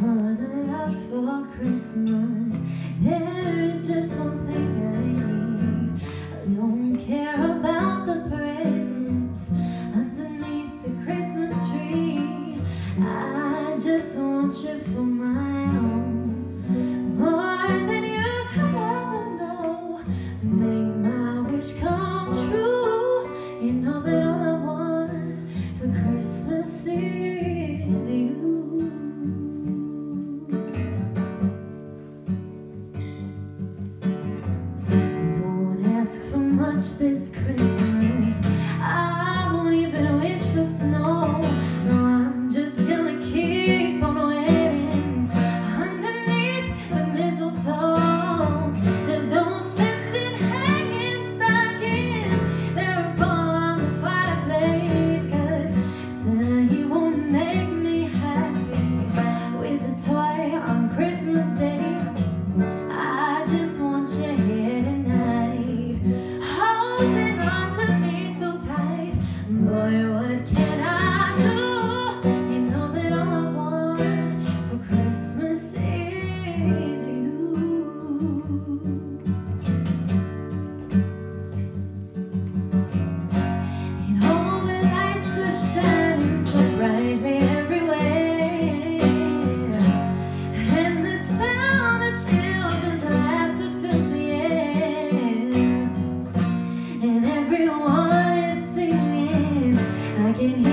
want a lot for Christmas. There is just one thing I need. I don't care about the presents underneath the Christmas tree. I just want you for my own. More than you could ever know. Make my wish come true. You know that all I want for Christmas is this Christmas. Boy, can